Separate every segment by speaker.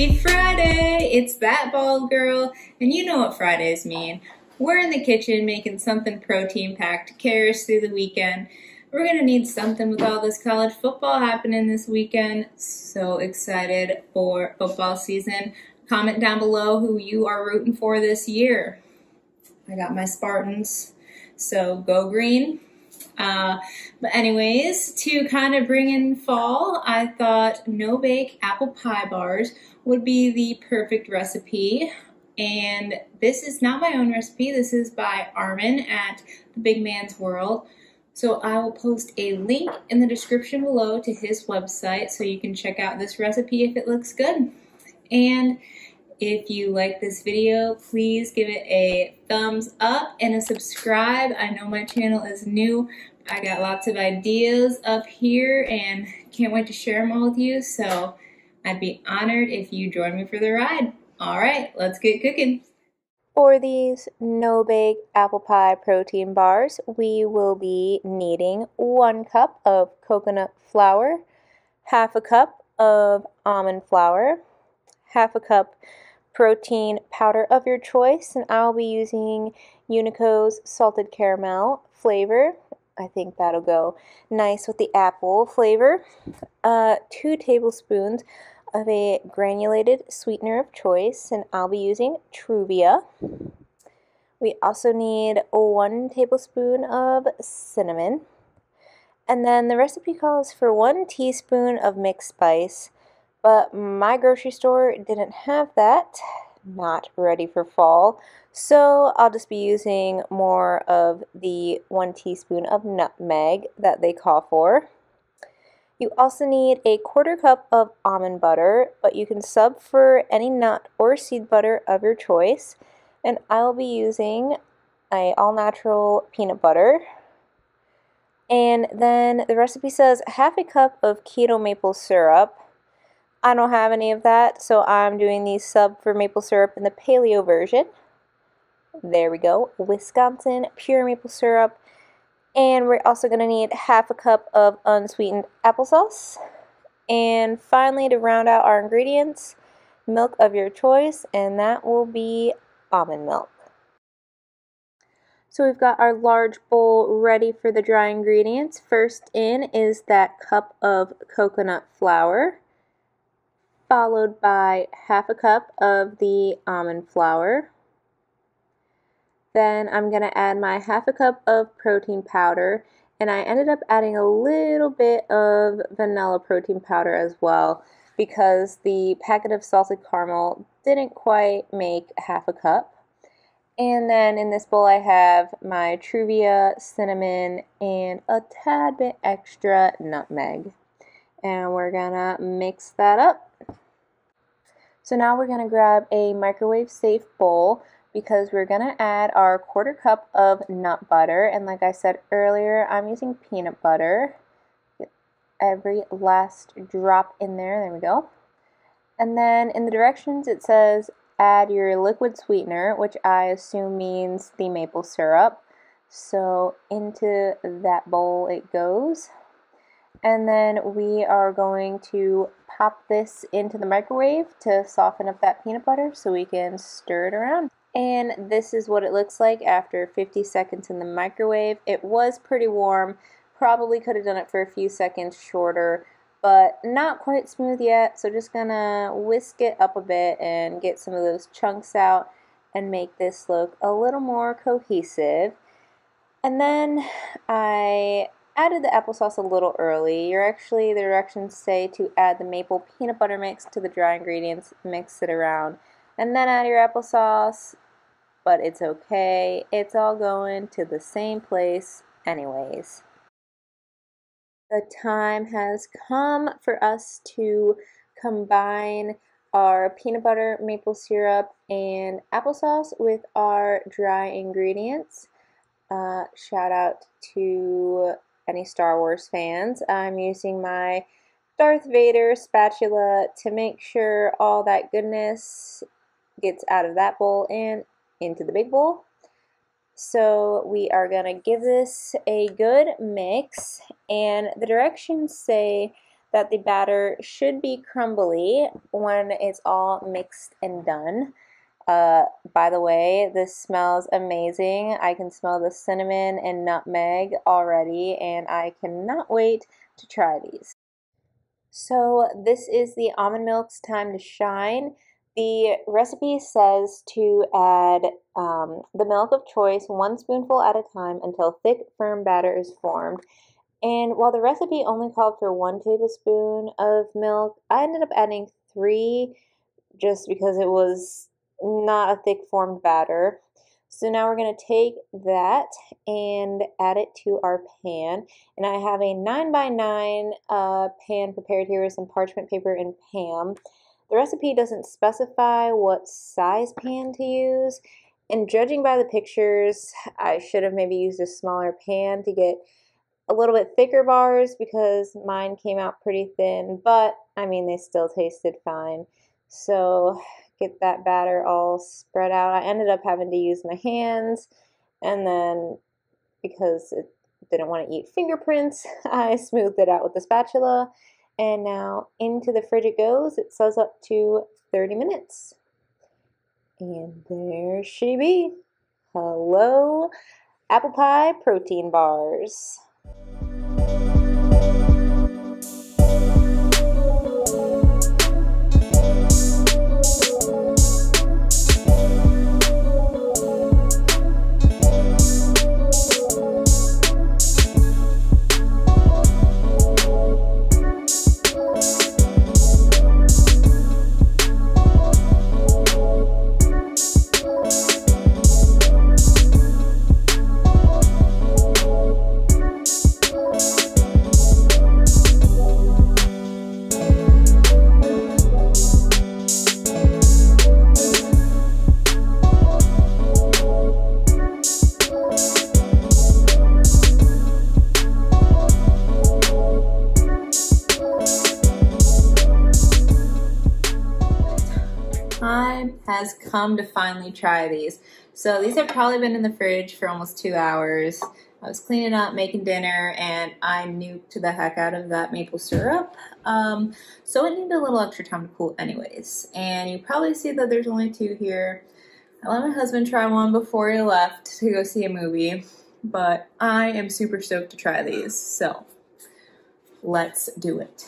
Speaker 1: Happy Friday! It's that bald girl, and you know what Fridays mean. We're in the kitchen making something protein packed to carry us through the weekend. We're gonna need something with all this college football happening this weekend. So excited for football season. Comment down below who you are rooting for this year. I got my Spartans, so go green. Uh, but anyways, to kind of bring in fall, I thought no bake apple pie bars would be the perfect recipe. And this is not my own recipe. This is by Arman at The Big Man's World. So I will post a link in the description below to his website so you can check out this recipe if it looks good. And if you like this video, please give it a thumbs up and a subscribe. I know my channel is new, I got lots of ideas up here and can't wait to share them all with you. So I'd be honored if you join me for the ride. All right, let's get cooking.
Speaker 2: For these no-bake apple pie protein bars, we will be needing one cup of coconut flour, half a cup of almond flour, half a cup protein powder of your choice, and I'll be using Unico's salted caramel flavor. I think that'll go nice with the apple flavor. Uh, two tablespoons of a granulated sweetener of choice, and I'll be using Truvia. We also need one tablespoon of cinnamon. And then the recipe calls for one teaspoon of mixed spice, but my grocery store didn't have that. Not ready for fall. So I'll just be using more of the one teaspoon of nutmeg that they call for. You also need a quarter cup of almond butter, but you can sub for any nut or seed butter of your choice. And I'll be using a all-natural peanut butter. And then the recipe says half a cup of keto maple syrup. I don't have any of that, so I'm doing the sub for maple syrup in the paleo version. There we go. Wisconsin pure maple syrup. And we're also going to need half a cup of unsweetened applesauce. And finally, to round out our ingredients, milk of your choice, and that will be almond milk. So we've got our large bowl ready for the dry ingredients. First in is that cup of coconut flour, followed by half a cup of the almond flour, then I'm going to add my half a cup of protein powder and I ended up adding a little bit of vanilla protein powder as well because the packet of salted caramel didn't quite make half a cup. And then in this bowl I have my Truvia, cinnamon, and a tad bit extra nutmeg. And we're gonna mix that up. So now we're gonna grab a microwave safe bowl because we're going to add our quarter cup of nut butter. And like I said earlier, I'm using peanut butter. Get every last drop in there. There we go. And then in the directions it says add your liquid sweetener, which I assume means the maple syrup. So into that bowl it goes. And then we are going to pop this into the microwave to soften up that peanut butter so we can stir it around. And this is what it looks like after 50 seconds in the microwave. It was pretty warm. Probably could have done it for a few seconds shorter, but not quite smooth yet. So just gonna whisk it up a bit and get some of those chunks out and make this look a little more cohesive. And then I added the applesauce a little early. You're actually, the directions say to add the maple peanut butter mix to the dry ingredients, mix it around and then add your applesauce, but it's okay. It's all going to the same place anyways. The time has come for us to combine our peanut butter, maple syrup, and applesauce with our dry ingredients. Uh, shout out to any Star Wars fans. I'm using my Darth Vader spatula to make sure all that goodness gets out of that bowl and into the big bowl. So we are going to give this a good mix and the directions say that the batter should be crumbly when it's all mixed and done. Uh, by the way, this smells amazing. I can smell the cinnamon and nutmeg already, and I cannot wait to try these. So this is the almond milk's time to shine. The recipe says to add um, the milk of choice one spoonful at a time until thick, firm batter is formed. And while the recipe only called for one tablespoon of milk, I ended up adding three just because it was not a thick formed batter. So now we're going to take that and add it to our pan. And I have a 9 by 9 uh, pan prepared here with some parchment paper and Pam. The recipe doesn't specify what size pan to use. And judging by the pictures, I should have maybe used a smaller pan to get a little bit thicker bars because mine came out pretty thin, but I mean, they still tasted fine. So get that batter all spread out. I ended up having to use my hands and then because it didn't want to eat fingerprints, I smoothed it out with the spatula. And now into the fridge it goes. It says up to 30 minutes. And there she be. Hello, apple pie protein bars.
Speaker 1: Time has come to finally try these. So these have probably been in the fridge for almost two hours. I was cleaning up, making dinner, and I nuked to the heck out of that maple syrup. Um, so it needed a little extra time to cool anyways. And you probably see that there's only two here. I let my husband try one before he left to go see a movie, but I am super stoked to try these. So let's do it.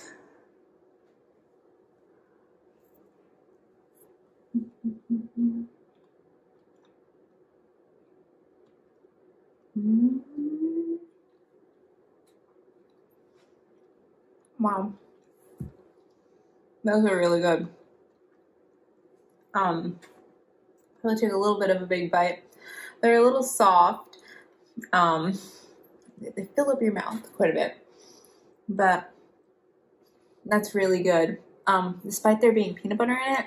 Speaker 1: Wow. Those are really good. Um, gonna take a little bit of a big bite. They're a little soft. Um, they fill up your mouth quite a bit, but that's really good. Um, despite there being peanut butter in it,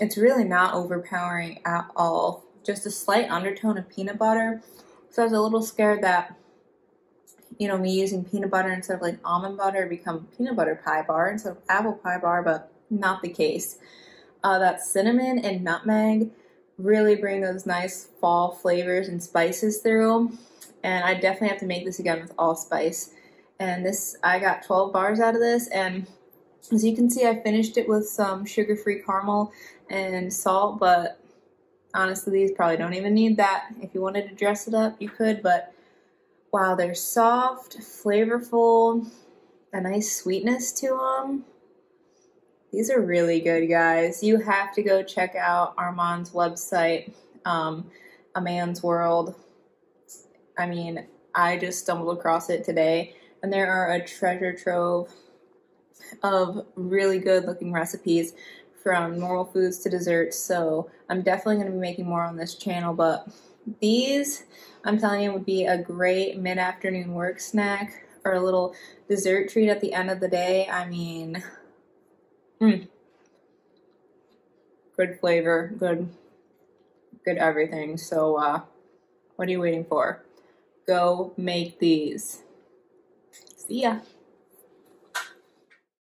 Speaker 1: it's really not overpowering at all. Just a slight undertone of peanut butter. So I was a little scared that, you know, me using peanut butter instead of like almond butter become peanut butter pie bar instead of apple pie bar, but not the case. Uh, that cinnamon and nutmeg really bring those nice fall flavors and spices through. And I definitely have to make this again with allspice. And this, I got 12 bars out of this and as you can see, I finished it with some sugar-free caramel and salt, but honestly, these probably don't even need that. If you wanted to dress it up, you could, but wow, they're soft, flavorful, a nice sweetness to them. These are really good, guys. You have to go check out Arman's website, um, A Man's World. I mean, I just stumbled across it today, and there are a treasure trove of really good looking recipes from normal foods to desserts. So I'm definitely going to be making more on this channel, but these, I'm telling you, would be a great mid-afternoon work snack or a little dessert treat at the end of the day. I mean, mm, good flavor, good, good everything. So, uh, what are you waiting for? Go make these. See ya.